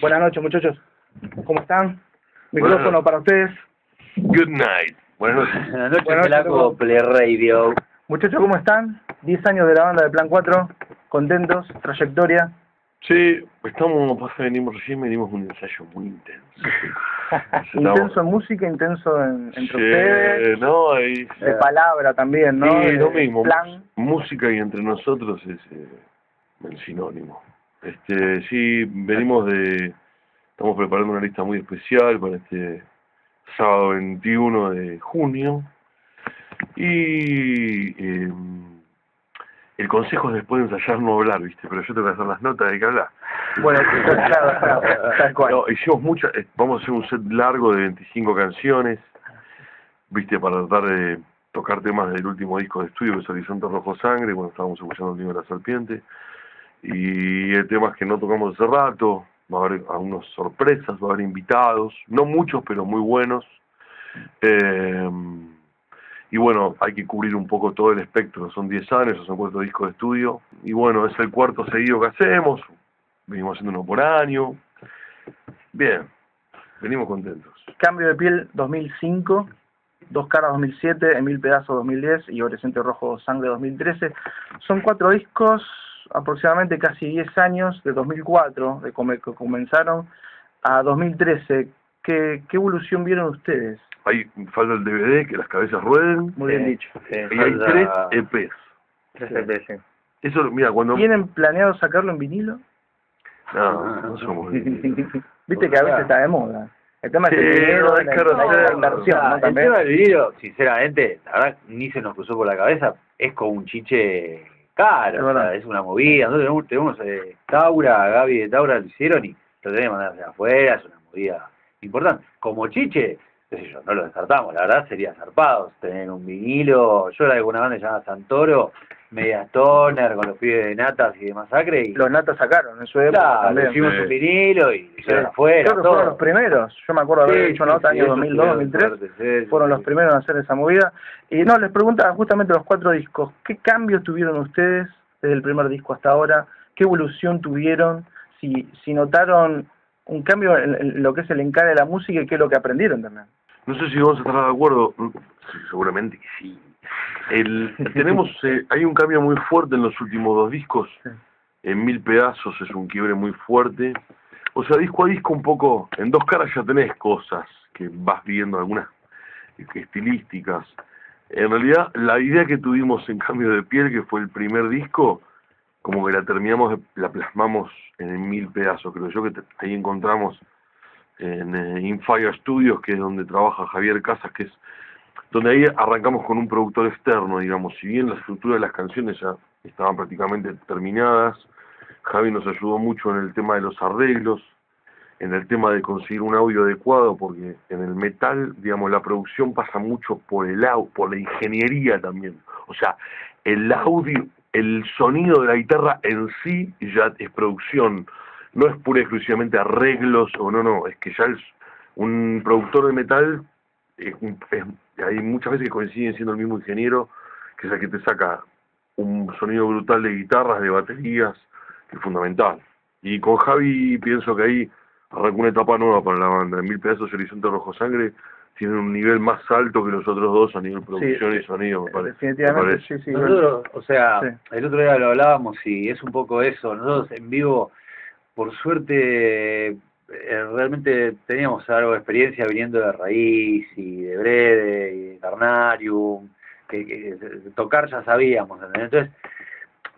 Buenas noches, muchachos. ¿Cómo están? Micrófono para ustedes. Good night. Buenas noches. Buenas noches, Buenas noches, Flaco, Flaco. Play Radio. Muchachos, ¿cómo están? 10 años de la banda de Plan 4. Contentos, trayectoria. Sí, estamos, pasa, venimos recién, venimos un ensayo muy intenso. intenso en música, intenso en, entre Sí, ustedes. no, De palabra también, ¿no? sí, lo mismo. Plan. Música y entre nosotros es eh, el sinónimo. Este, sí, venimos de, estamos preparando una lista muy especial para este sábado 21 de junio y eh, el consejo es después de ensayar no hablar, ¿viste? Pero yo tengo que hacer las notas de que hablar. Bueno, claro, claro, tal cual. No, hicimos muchas, eh, vamos a hacer un set largo de 25 canciones, viste, para tratar de tocar temas del último disco de estudio que es Horizonte Rojo Sangre, cuando estábamos escuchando el libro de la serpiente, y eh, temas que no tocamos hace rato, va a haber algunas sorpresas, va a haber invitados, no muchos, pero muy buenos. Eh, y bueno, hay que cubrir un poco todo el espectro, son 10 años, son cuatro discos de estudio, y bueno, es el cuarto seguido que hacemos, venimos haciendo uno por año. Bien, venimos contentos. Cambio de piel 2005, Dos Caras 2007, Emil Pedazos 2010 y Horizonte Rojo Sangre 2013. Son cuatro discos, aproximadamente casi 10 años, de 2004, de que comenzaron, a 2013. ¿Qué, ¿Qué evolución vieron ustedes? Hay falta el DVD, que las cabezas rueden, Muy bien dicho. Y hay tres EPs. tres EP, sí. Eso, mira, cuando... ¿Tienen planeado sacarlo en vinilo? No, no somos... Viste que a veces está de moda. El tema Sí, es el dinero, no, es la, caro la hacerlo. inversión, Ah, ¿no? el También. tema del vinilo, sinceramente, la verdad, ni se nos cruzó por la cabeza. Es como un chiche Es o verdad. sea, es una movida. Nosotros tenemos, tenemos eh, Taura, Gaby de Taura lo hicieron y lo tenemos que mandar hacia afuera, es una movida importante. Como chiche, qué sé yo, no lo descartamos, la verdad sería zarpados tener un vinilo. Yo era de una banda llamada Santoro, media stoner, con los pibes de Natas y de Masacre, y Los natas sacaron en su época claro, también. hicimos Sí. un vinilo y hicieron Sí. afuera, Creo que todo. fueron los primeros. Yo me acuerdo de haber Sí, hecho nota sí, año eso 2002, tuvieron 2003. suerte, sí, Fueron sí, los primeros en hacer esa movida. Y no, les preguntaba justamente los cuatro discos. ¿Qué cambios tuvieron ustedes desde el primer disco hasta ahora? ¿Qué evolución tuvieron? Si, si notaron un cambio en, en lo que es el encare de la música y qué es lo que aprendieron también. No sé si vamos a estar de acuerdo, sí, seguramente que sí. El, tenemos, eh, hay un cambio muy fuerte en los últimos dos discos. En Mil Pedazos es un quiebre muy fuerte. O sea, disco a disco un poco, en dos caras ya tenés cosas que vas viendo, algunas estilísticas. En realidad, la idea que tuvimos en Cambio de Piel, que fue el primer disco, como que la terminamos, la plasmamos en Mil Pedazos. Creo yo que te- ahí encontramos en eh, Infire Studios, que es donde trabaja Javier Casas, que es donde ahí arrancamos con un productor externo, digamos, si bien la estructura de las canciones ya estaban prácticamente terminadas, Javi nos ayudó mucho en el tema de los arreglos, en el tema de conseguir un audio adecuado, porque en el metal, digamos, la producción pasa mucho por el au, por la ingeniería también. O sea, el audio, el sonido de la guitarra en sí ya es producción, no es pura y exclusivamente arreglos o no, no, es que ya es un productor de metal, es un- es- hay muchas veces que coinciden siendo el mismo ingeniero, que es el que te saca un sonido brutal de guitarras, de baterías, que es fundamental. Y con Javi pienso que ahí arrancó una etapa nueva para la banda. En Mil Pedazos y Horizonte Rojo Sangre tienen un nivel más alto que los otros dos a nivel producción y sonido, me parece. Definitivamente, me parece. sí, sí. Nosotros, o sea, Sí. el otro día lo hablábamos y es un poco eso. Nosotros en vivo, por suerte, eh, realmente teníamos algo de experiencia viniendo de Raíz y de Brede y de Carnarium, que, que de tocar ya sabíamos. Entonces,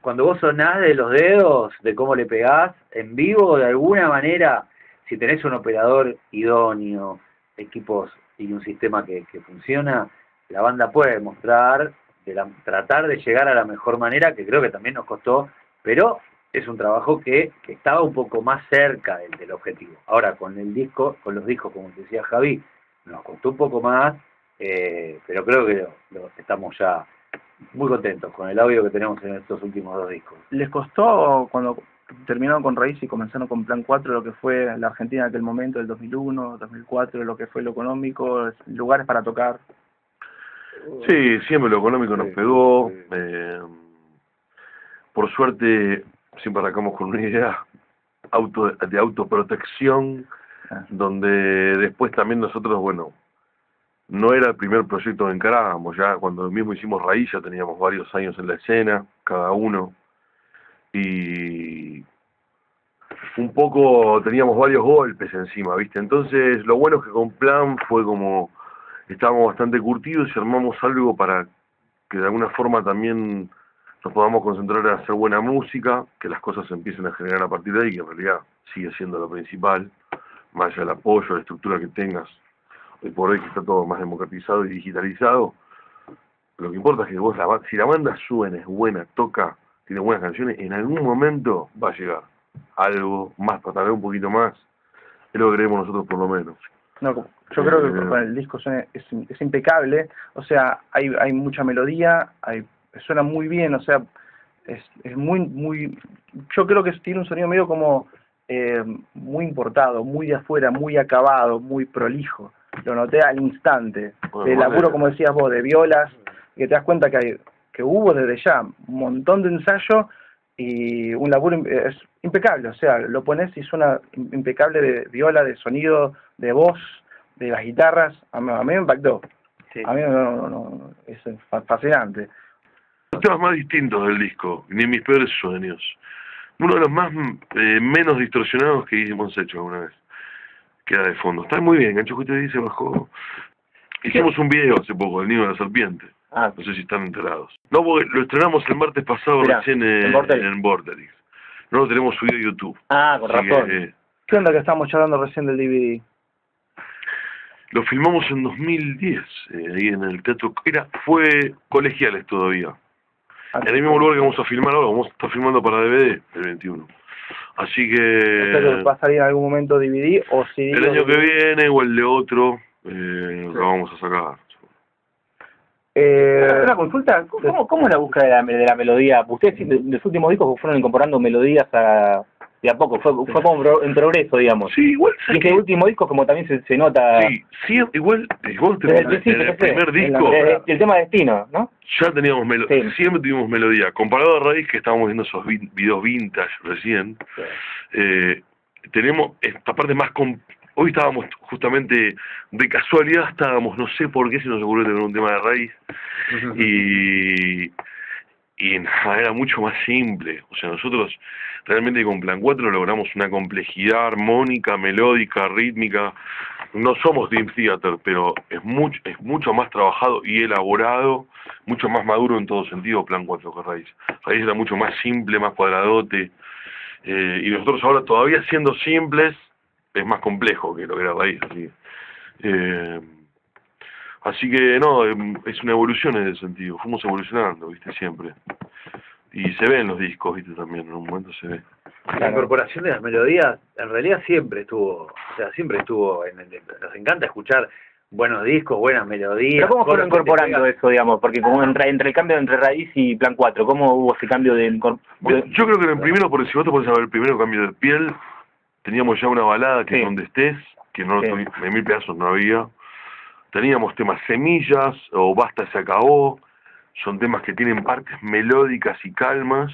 cuando vos sonás de los dedos, de cómo le pegás, en vivo, de alguna manera, si tenés un operador idóneo, equipos y un sistema que, que funciona, la banda puede mostrar, de la- tratar de llegar a la mejor manera, que creo que también nos costó, pero es un trabajo que, que estaba un poco más cerca del, del objetivo. Ahora, con el disco, con los discos, como decía Javi, nos costó un poco más, eh, pero creo que lo- lo- estamos ya muy contentos con el audio que tenemos en estos últimos dos discos. ¿Les costó cuando terminaron con Raíz y comenzaron con Plan 4 lo que fue la Argentina en aquel momento, el 2001, 2004, lo que fue lo económico, lugares para tocar? Sí, siempre lo económico nos pegó. sí. eh, por suerte, siempre arrancamos con una idea auto, de autoprotección, Ah. donde después también nosotros, bueno, no era el primer proyecto que encarábamos, ya cuando mismo hicimos Raíz ya teníamos varios años en la escena, cada uno, y un poco teníamos varios golpes encima, ¿viste? Entonces lo bueno es que con Plan fue como, estábamos bastante curtidos y armamos algo para que de alguna forma también nos podamos concentrar en hacer buena música, que las cosas se empiecen a generar a partir de ahí, que en realidad sigue siendo lo principal, más allá del apoyo, la estructura que tengas, hoy por hoy que está todo más democratizado y digitalizado, lo que importa es que vos, la, si la banda suena, es buena, toca, tiene buenas canciones, en algún momento va a llegar algo más, para tarde un poquito más, es lo que creemos nosotros por lo menos. No, yo creo que Eh, el disco es, es impecable, o sea, hay, hay mucha melodía, hay, suena muy bien, o sea, es, es muy, muy, yo creo que tiene un sonido medio como eh, muy importado, muy de afuera, muy acabado, muy prolijo, lo noté al instante, Bueno, de bueno. laburo, como decías vos, de violas, que te das cuenta que, hay, que hubo desde ya un montón de ensayo y un laburo es impecable, o sea, lo pones y suena im- impecable de viola, de sonido, de voz, de las guitarras, a mí, a mí me impactó, Sí. a mí no, no, no, es fa- fascinante. Los temas más distintos del disco, ni mis peores sueños. Uno de los más eh, menos distorsionados que hemos hecho alguna vez. Queda de fondo. Está muy bien, Gancho Justo dice bajó. Hicimos un video hace poco, El Nido de la Serpiente. Ah, No sé si están enterados. No, porque lo estrenamos el martes pasado Mirá, recién eh, en en Vorterix. No lo tenemos subido a YouTube. ah, con razón. que, eh, ¿Qué onda que estamos charlando recién del DVD? lo filmamos en 2010, eh, ahí en el teatro. Era, fue colegiales todavía. En el mismo lugar que vamos a filmar ahora, vamos a estar filmando para DVD el 21. Así O sea que va a salir en algún momento DVD o CD. el año que viene o el de otro eh, lo vamos a sacar. Eh, Una consulta, ¿cómo, cómo es la búsqueda de la, de la melodía? Ustedes de, de los últimos discos fueron incorporando melodías a, de a poco, fue, fue como pro- en progreso, digamos. Sí, igual. Y este último disco como también se, se nota Sí, sí, igual, igual te- desde el primer disco el tema Destino, ¿no? ya teníamos melodía, Sí. siempre tuvimos melodía. Comparado a raíz que estábamos viendo esos vi- videos vintage recién, eh, tenemos esta parte más com- hoy estábamos justamente de casualidad estábamos no sé por qué se nos ocurrió tener un tema de raíz y y nada, era mucho más simple. O sea nosotros realmente con Plan 4 logramos una complejidad armónica melódica rítmica. No somos Dream Theater pero es mucho es mucho más trabajado y elaborado mucho más maduro en todo sentido Plan 4 que Raíz. Raíz era mucho más simple más cuadradote eh, y nosotros ahora todavía siendo simples es más complejo que lo que era raíz así eh, así que no em, es una evolución en ese sentido fuimos evolucionando viste siempre y se ve en los discos viste también en un momento se ve La incorporación de las melodías, en realidad siempre estuvo, o sea, siempre estuvo, en el- nos encanta escuchar buenos discos, buenas melodías. ¿Pero cómo fueron incorporando eso, digamos? Porque como entre, entre el cambio entre Raíz y Plan 4, ¿cómo hubo ese cambio de... Bueno, yo creo que en el primero por si vos te podés saber el primero cambio de piel teníamos ya una balada que Sí. es donde estés que no Sí. tuvimos- en mil pedazos no había teníamos temas semillas o basta se acabó. Son temas que tienen partes melódicas y calmas.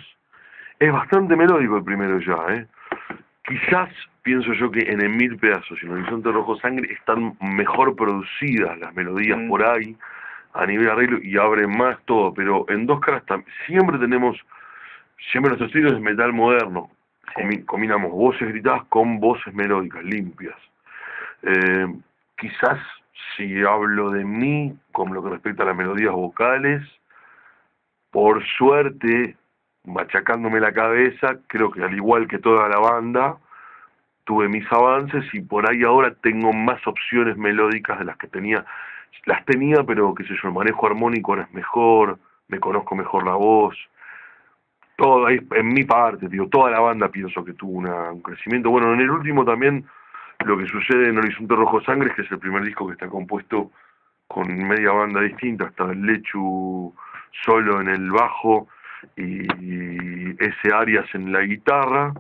Es bastante melódico el primero ya eh quizás pienso yo que en el mil pedazos y en Horizonte Rojo Sangre están mejor producidas las melodías Mm. por ahí a nivel arreglo y abren más todo. Pero en dos caras siempre tenemos siempre nuestro estilo es metal moderno. Combinamos voces gritadas con voces melódicas limpias. Eh, quizás si hablo de mí con lo que respecta a las melodías vocales por suerte machacándome la cabeza creo que al igual que toda la banda tuve mis avances y por ahí ahora tengo más opciones melódicas de las que tenía las tenía pero qué sé yo el manejo armónico ahora es mejor me conozco mejor la voz. Todo en mi parte digo toda la banda pienso que tuvo una- un crecimiento. Bueno en el último también lo que sucede en Horizonte Rojo Sangre es que es el primer disco que está compuesto con media banda distinta. Está el Lechu solo en el bajo y ese Arias en la guitarra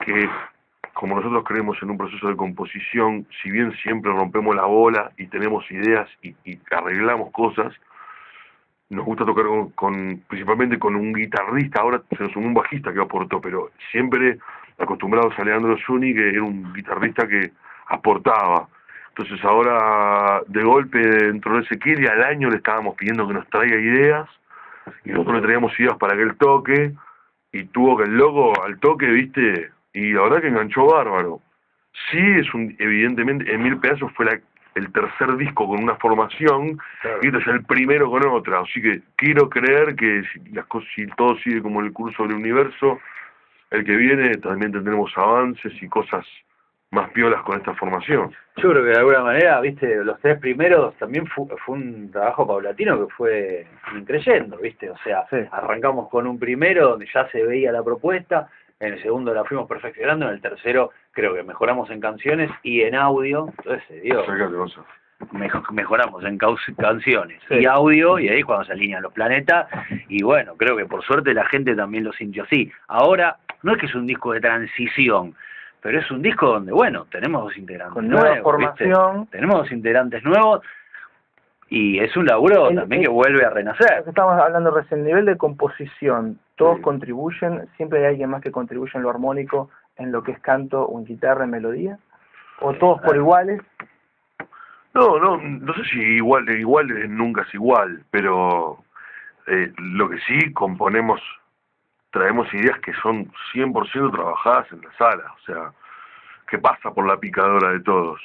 que como nosotros creemos en un proceso de composición, si bien siempre rompemos la bola y tenemos ideas y, y arreglamos cosas, nos gusta tocar con, con- principalmente con un guitarrista, ahora se nos sumó un bajista que aportó, pero siempre acostumbrados a Leandro Zuni, que era un guitarrista que aportaba. Entonces ahora de golpe dentro de Ezequiel y al año le estábamos pidiendo que nos traiga ideas y nosotros le traíamos ideas para que él toque y tuvo que el loco al toque, viste, y la verdad que enganchó bárbaro. Sí, es un, evidentemente, en Mil Pedazos fue la, el tercer disco con una formación y este es el primero con otra, así que quiero creer que si, las cosas, si todo sigue como el curso del universo, el que viene también tendremos avances y cosas más piolas con esta formación. Yo creo que de alguna manera, viste, los tres primeros también fue, fue un trabajo paulatino que fue increyendo, viste, o sea, Sí. arrancamos con un primero donde ya se veía la propuesta, en el segundo la fuimos perfeccionando, en el tercero creo que mejoramos en canciones y en audio, entonces se dio, mejoramos en canciones Sí. y audio y ahí cuando se alinean los planetas y bueno, creo que por suerte la gente también lo sintió así. Ahora, no es que es un disco de transición, pero es un disco donde, bueno, tenemos dos integrantes Con nueva nuevos, ¿viste? formación. tenemos dos integrantes nuevos y es un laburo El- también el- que vuelve a renacer. que estábamos hablando recién, nivel de composición, todos Sí. contribuyen, siempre hay alguien más que contribuye en lo armónico, en lo que es canto o en guitarra, en melodía, o todos por iguales. No, no, no sé si igual, igual nunca es igual, pero eh, lo que sí componemos, traemos ideas que son 100% trabajadas en la sala, o sea, que pasa por la picadora de todos.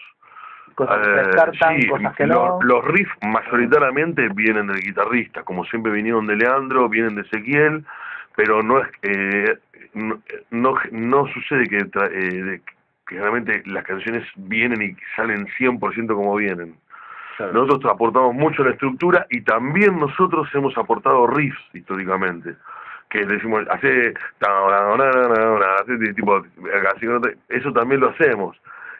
Cosas que Eh, descartan, sí, cosas que no. Los riffs mayoritariamente vienen del guitarrista, como siempre vinieron de Leandro, vienen de Ezequiel, pero no es eh, no, no, no sucede que, tra- eh, de- que realmente las canciones vienen y salen 100% como vienen. Nosotros aportamos mucho a la estructura y también nosotros hemos aportado riffs históricamente. Que decimos, hace, hace tipo, eso también lo hacemos.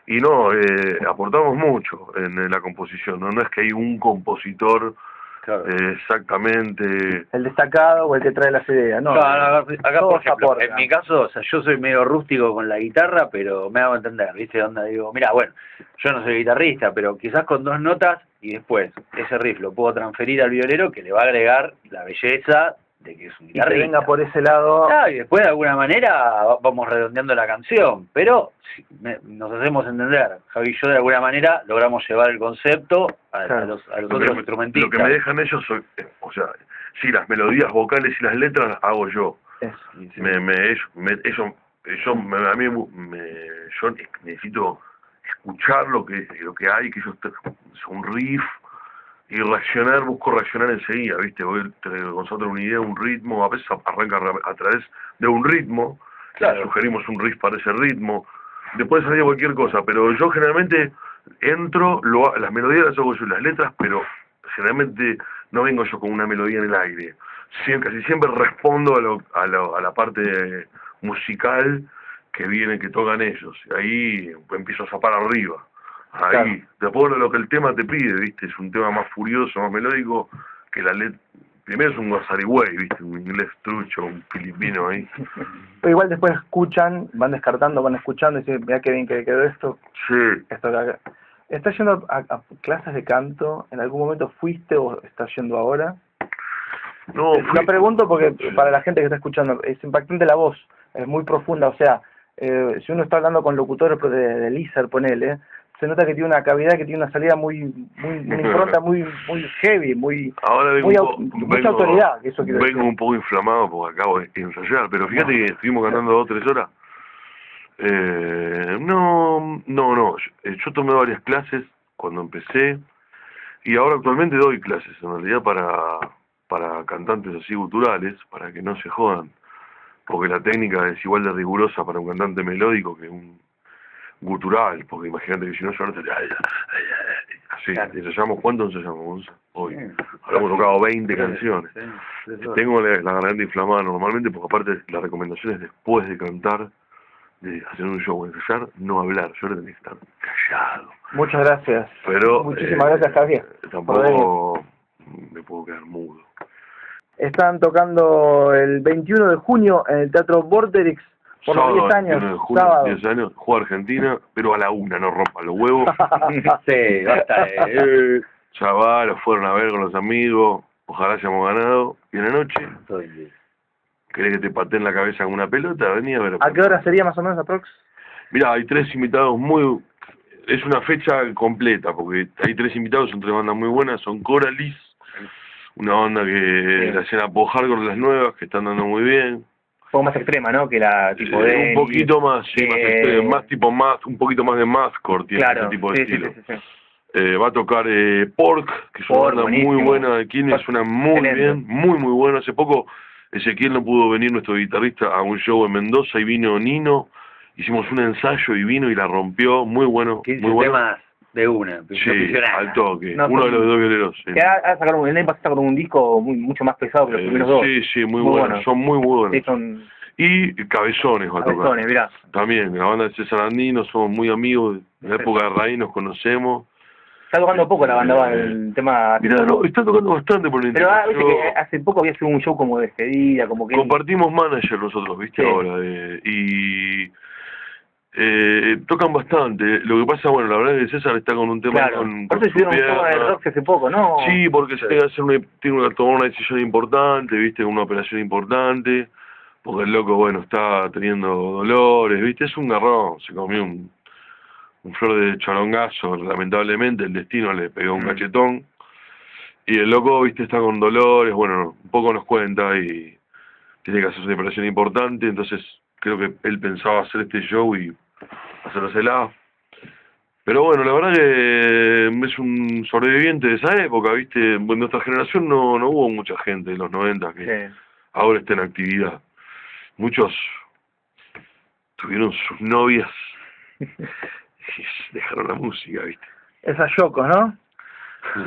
Y no, eh, aportamos mucho en, en la composición, ¿no? no es que hay un compositor Claro. exactamente... El destacado o el que trae las ideas, no. Claro, acá, acá, por ejemplo, en mi caso, o sea, yo soy medio rústico con la guitarra, pero me hago entender, ¿viste? Donde digo, mira, bueno, yo no soy guitarrista, pero quizás con dos notas y después ese riff lo puedo transferir al violero que le va a agregar la belleza de que es un y que guitarrista. venga por ese lado. Ah, y después de alguna manera va- vamos redondeando la canción, pero si me- nos hacemos entender, Javi y yo de alguna manera logramos llevar el concepto a, los, a los Lo otros me- instrumentistas. lo que me dejan ellos, son- o sea, sí, las melodías vocales y las letras las hago yo. Eso. me, me, ellos, me, ellos, ellos me- a mí me, yo necesito escuchar lo que lo que hay, que ellos un riff y reaccionar, busco reaccionar enseguida, ¿viste? Voy te- nosotros una idea, un ritmo, a veces arranca ra- a través de un ritmo, Claro. sugerimos un riff para ese ritmo, después salía cualquier cosa, pero yo generalmente entro, lo, las melodías las hago yo, las letras, pero generalmente no vengo yo con una melodía en el aire. Siempre, casi siempre respondo a, lo, a, lo- a la parte musical que viene, que tocan ellos. Y ahí empiezo a zapar arriba. Ahí, Claro. de lo que el tema te pide, ¿viste? Es un tema más furioso, más melódico, que la letra... Primero es un guasarigüey, ¿viste? Un inglés trucho, un filipino ahí. Pero igual después escuchan, van descartando, van escuchando y dicen, mira qué bien que quedó esto, Sí, esto de acá. ¿Estás yendo a, a clases de canto? ¿En algún momento fuiste o estás yendo ahora? no, Lo fui- pregunto porque para la gente que está escuchando, es impactante la voz, es muy profunda, o sea, eh, si uno está hablando con locutores de, de Lizard, ponele, se nota que tiene una cavidad, que tiene una salida muy, muy, una impronta muy, muy heavy, muy, Ahora vengo muy au- mucha autoridad, eso vengo decir. un poco inflamado porque acabo de ensayar, pero fíjate que estuvimos cantando dos o tres horas. Eh, no, no, no. Yo, eh, yo tomé varias clases cuando empecé y ahora actualmente doy clases en realidad para, para cantantes así guturales, para que no se jodan. Porque la técnica es igual de rigurosa para un cantante melódico que un gutural, porque imagínate que si no yo ahora te... Así, Claro. ensayamos, ¿cuánto ensayamos? Hoy. Sí. Tocado 20 canciones. Sí, sí, sí. Tengo la, la garganta inflamada normalmente porque aparte la recomendación es después de cantar, de hacer un show, ensayar, no hablar. Yo ahora tenía que estar callado. Muchas gracias. Pero Muchísimas eh, gracias, Javier. Tampoco me puedo quedar mudo. Están tocando el 21 de junio en el Teatro Vorterix por los Sábado, 10 años, 21 de junio, sábado. 10 años, juega Argentina, pero a la una, no rompa los huevos. sí, basta eh, ya va, los fueron a ver con los amigos, ojalá hayamos ganado. Y en la noche, querés que te pateen la cabeza con una pelota, vení a ver. ¿A qué hora sería más o menos aprox? Mira, hay tres invitados muy... Es una fecha completa, porque hay tres invitados, son tres bandas muy buenas, son Coralis, una banda que Sí. la escena post-hardcore, las nuevas, que están dando muy bien. Un poco más extrema, ¿no? Que la tipo de... un poquito más, sí, más, Eh, este, más tipo más, un poquito más de mathcore tiene Claro, ese tipo de sí, estilo. sí, sí, sí. Eh, va a tocar eh, Pork, que es una banda muy buena de Quilmes, Pork, suena muy excelente. bien, muy muy bueno. Hace poco Ezequiel no pudo venir, nuestro guitarrista, a un show en Mendoza y vino Nino. Hicimos un ensayo y vino y la rompió, muy bueno, 15 muy bueno. temas de una. Sí, al toque. No, Uno de los dos violeros. sí. Que ha, ha sacado, el año pasado sacó un disco muy, mucho más pesado que los Eh, primeros dos. sí, sí, muy, Muy buenos, bueno. son muy buenos. Sí, son Y Cabezones va mirá. También, la banda de César Andino, somos muy amigos, de la época de raíz nos conocemos. Está tocando poco la banda, va, el tema... Mira, no, está tocando bastante por el Pero ah, viste que hace poco había sido un show como de despedida, como que... Compartimos manager nosotros, ¿viste? Ahora. eh, y eh, tocan bastante. Lo que pasa, bueno, la verdad es que César está con un tema Claro, con, hicieron un tema de rock hace poco, ¿no? Sí, porque se tiene que hacer una, tiene que tomar una decisión importante, ¿viste? Una operación importante. Porque el loco, bueno, está teniendo dolores, ¿viste? Es un garrón. Se comió un, un flor de charongazo, lamentablemente. El destino le pegó un Mm. cachetón. Y el loco, ¿viste? Está con dolores. Bueno, un poco nos cuenta y tiene que hacer una operación importante. Entonces, creo que él pensaba hacer este show y hacérsela. Pero bueno, la verdad que es un sobreviviente de esa época, ¿viste? En nuestra generación no, no hubo mucha gente de los 90 que Sí. ahora está en actividad. Muchos tuvieron sus novias y dejaron la música, ¿viste? Esas Yoko, ¿no?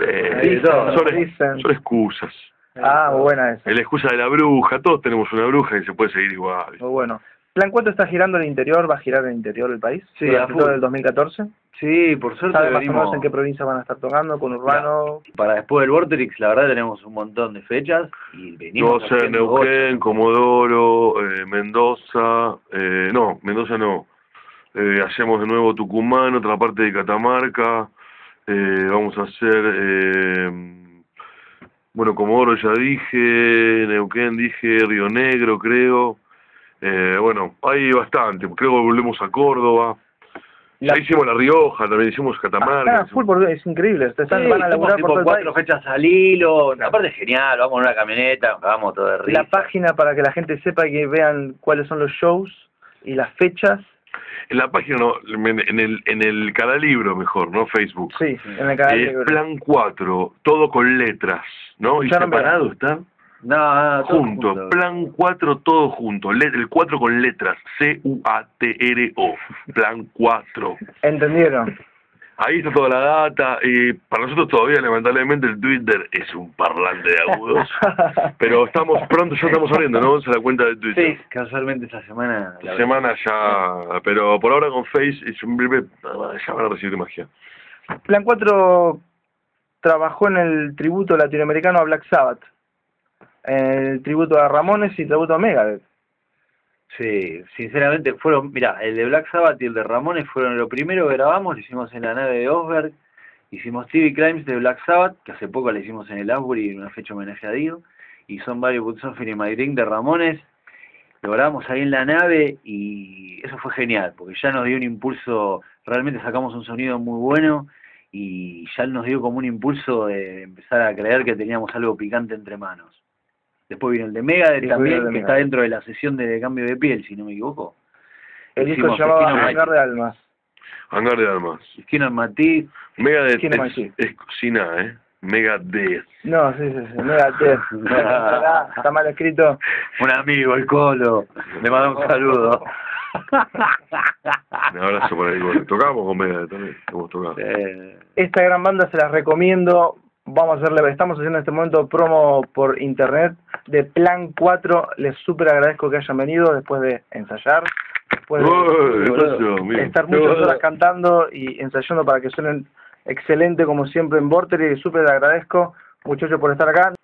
Eh, son, excusas. Ah, buena esa. Es la excusa de la bruja, todos tenemos una bruja y se puede seguir igual. ¿viste? Muy bueno. ¿Plan 4 está girando el interior? ¿Va a girar el interior del país? Sí, a todo el 2014. Sí, por suerte ¿Sabe más o menos en qué provincia van a estar tocando? ¿Con Urbano? Para después del Vorterix, la verdad tenemos un montón de fechas y venimos No sé. Neuquén, Comodoro, eh, Mendoza, eh, no, Mendoza no. Eh, hacemos de nuevo Tucumán, otra parte de Catamarca. Eh, vamos a hacer, eh, bueno, Comodoro ya dije, Neuquén dije, Río Negro creo. Eh, bueno, hay bastante. Creo que volvemos a Córdoba. La- Ya hicimos La Rioja, también hicimos Catamarca. Ah, full por- es increíble. Ustedes Sí, están- van a estamos laburar tipo por todo el cuatro país. fechas al hilo, aparte es genial, vamos en una camioneta, cagamos todo de risa. La página para que la gente sepa y que vean cuáles son los shows y las fechas. En la página, no, en el, en el canal libro mejor, no Facebook. Sí, en el canal. Eh, de- plan 4, todo con letras, ¿no? Y separado está. No, no, todo Junto, junto. plan 4, todo junto. El 4 con letras, C-U-A-T-R-O. Plan 4. ¿Entendieron? Ahí está toda la data. Y para nosotros todavía, lamentablemente, el Twitter es un parlante de agudos. Pero estamos pronto, ya estamos abriendo, ¿no? Se la cuenta de Twitter. Sí, casualmente esta semana. la Esta semana ya, pero por ahora con Face es un breve, ya van a recibir magia. Plan 4 trabajó en el tributo latinoamericano a Black Sabbath. El tributo a Ramones y tributo a Megadeth. Sí, sinceramente fueron, mira, el de Black Sabbath y el de Ramones fueron lo primero que grabamos, lo hicimos en la nave de Osberg, hicimos TV Crimes de Black Sabbath, que hace poco la hicimos en el Asbury en una fecha homenaje a Dio, y son varios Something in My de Ramones, lo grabamos ahí en la nave y eso fue genial, porque ya nos dio un impulso, realmente sacamos un sonido muy bueno y ya nos dio como un impulso de empezar a creer que teníamos algo picante entre manos. Después vino el de Megadeth Después también, el de que está dentro de la sesión de cambio de piel, si no me equivoco. El disco se llamaba Hangar de Almas. Hangar de Almas. Skinner Matiz, Megadeth es, es cocina, ¿eh? Megadeth. No, sí, sí, sí. Megadeth. Está- Está mal escrito. un amigo, el Colo, le mando un saludo. Un abrazo por ahí. Bueno, tocamos con Megadeth también. Hemos tocado. Eh, Esta gran banda se las recomiendo. Vamos a hacerle, estamos haciendo en este momento promo por internet de Plan 4. Les súper agradezco que hayan venido después de ensayar, después de estar muchas horas cantando y ensayando para que suenen excelente como siempre en Vorter y súper agradezco muchachos por estar acá.